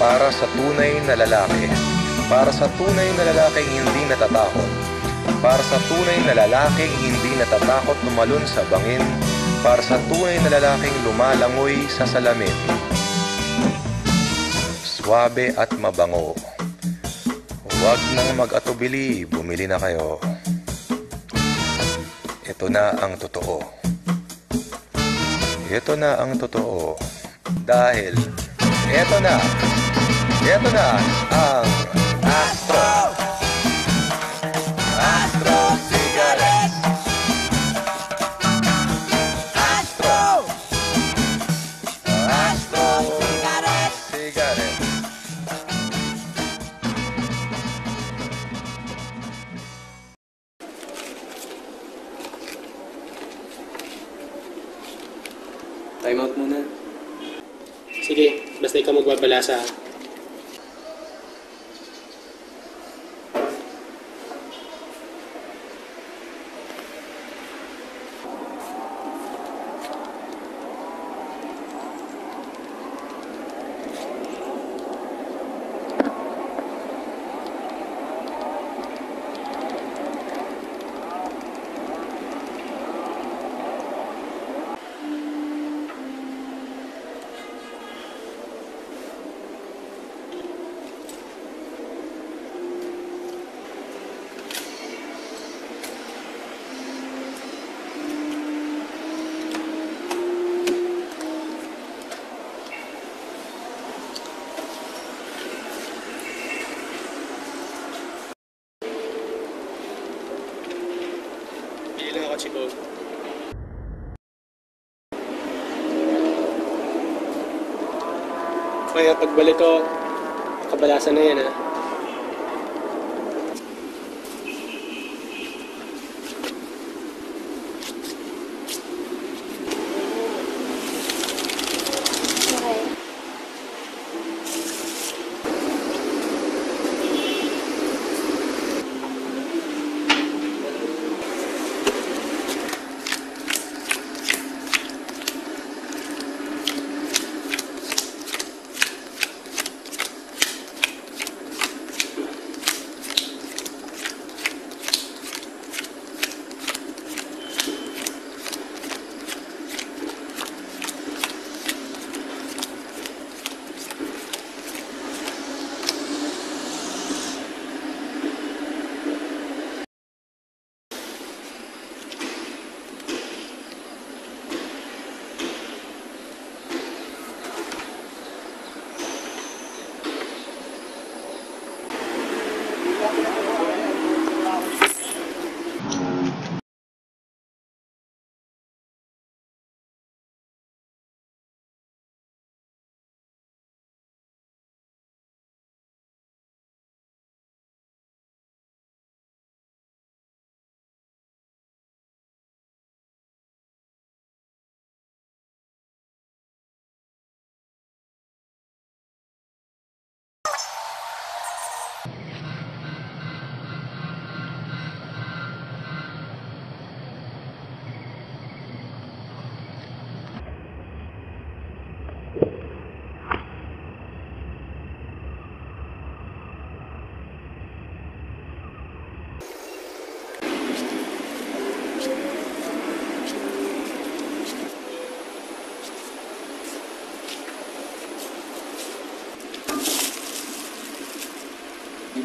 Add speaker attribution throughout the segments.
Speaker 1: para sa tunay na lalaki. Para sa tunay na lalaking hindi natatakot. Para sa tunay na lalaking hindi natatakot tumalon sa bangin. Para sa tunay na lalaking lumalangoy sa salamin. Swabe at mabango. Huwag nang mag-atubili, bumili na kayo. Ito na ang totoo. Ito na ang totoo. Dahil, ito na, ito na ang Astro. Astro Cigarettes. Astro. Astro Cigarettes.
Speaker 2: Time out muna.
Speaker 3: Sige, basta ikaw magbabala sa... Chico. Kaya pagbalik ko, kabalasan na yan ha.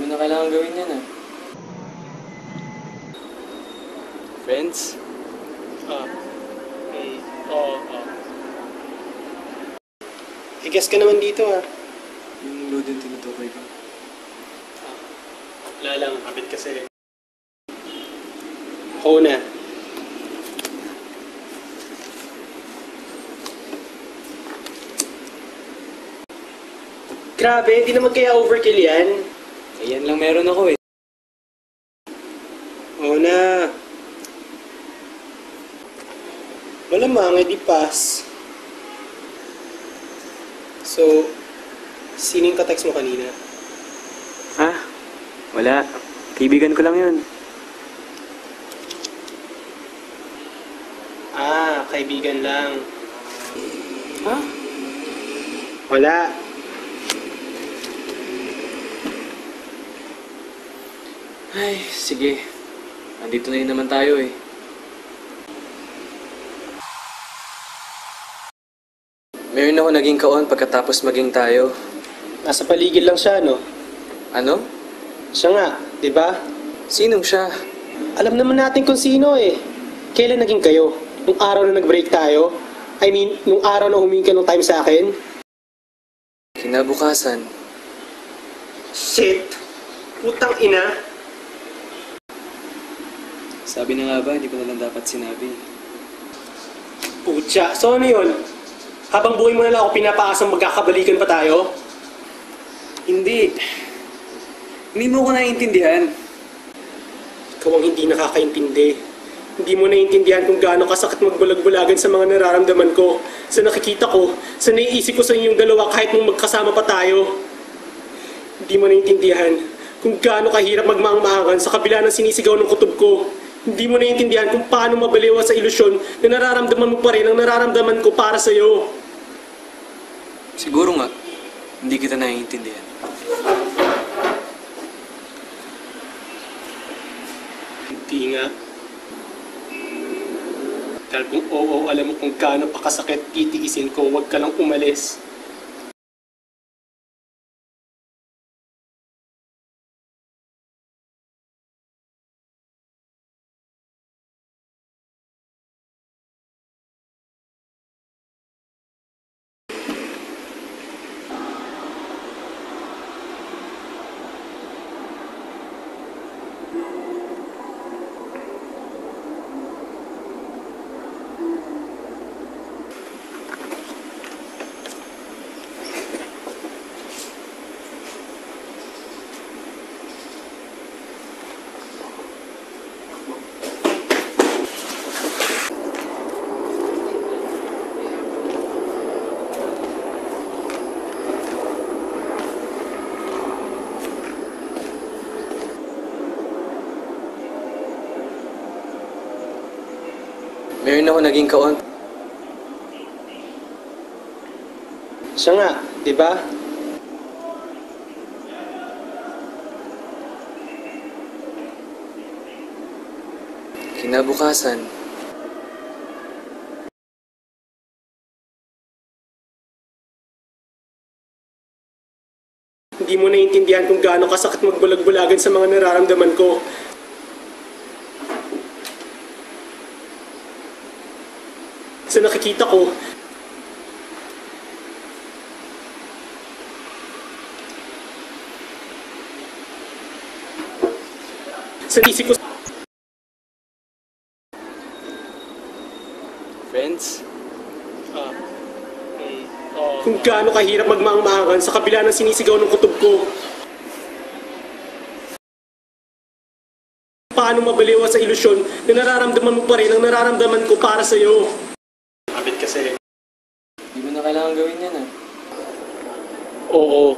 Speaker 2: Mo na kailangan gawin yan ah. Friends?
Speaker 3: Ah. Mm. Oo, oo. Higas ka naman dito ah.
Speaker 2: Yung load yung tinutukoy ko.
Speaker 3: Wala lang, habit kasi. Ako na. Grabe, di naman kaya overkill yan.
Speaker 2: Ayan lang meron ako eh.
Speaker 3: Oo na. Malamang, edi pass. So, sining ka-text mo kanina?
Speaker 2: Ah, wala. Kaibigan ko lang yun.
Speaker 3: Ah, kaibigan lang.
Speaker 2: Ha?
Speaker 3: Wala.
Speaker 2: Ay, sige. Nandito na rin naman tayo eh. Meron ako naging kaon pagkatapos maging tayo.
Speaker 3: Nasa paligid lang siya, no?
Speaker 2: Ano?
Speaker 3: Siya nga, di ba?
Speaker 2: Sinong siya?
Speaker 3: Alam naman natin kung sino eh. Kailan naging kayo? Nung araw na nag-break tayo? I mean, nung araw na humingi ka ng time sa akin?
Speaker 2: Kinabukasan.
Speaker 3: Shit! Putang ina!
Speaker 2: Sabi na nga ba, hindi ko na dapat sinabi.
Speaker 3: Putya, so ano yun? Habang buhay mo na lang ako pinapaasang magkakabalikan pa tayo?
Speaker 2: Hindi. Hindi mo ko naiintindihan.
Speaker 3: Ikaw ang hindi nakakaintindi. Hindi mo naiintindihan kung gaano kasakit magbulag-bulagan sa mga nararamdaman ko, sa nakikita ko, sa naiisip ko sa inyong dalawa kahit nung magkasama pa tayo. Hindi mo naiintindihan kung gaano kahirap magmaang-maangan sa kabila ng sinisigaw ng kutob ko. Hindi mo naiintindihan kung paano mabaliwa sa ilusyon na nararamdaman mo pa rin ang nararamdaman ko para sa'yo.
Speaker 2: Siguro nga, hindi kita naiintindihan.
Speaker 3: Hindi nga. Dahil kung oo, alam mo kung gaano pa kasakit titiisin ko, huwag ka lang umalis.
Speaker 2: Meron ako naging kaon.
Speaker 3: Siya nga, di ba?
Speaker 2: Kinabukasan.
Speaker 3: Hindi mo naiintindihan kung gaano kasakit magbulag-bulagan sa mga nararamdaman ko. Sa nakikita ko, sa isip ko,
Speaker 2: Friends?
Speaker 3: kung gaano kahirap magmaang-maangan sa kabila ng sinisigaw ng kutob ko. Paano mabaliwa sa ilusyon na nararamdaman mo pa rin ang nararamdaman ko para sa'yo? Kasi.
Speaker 2: Hindi mo na kailangan gawin yan ah.
Speaker 3: Oo,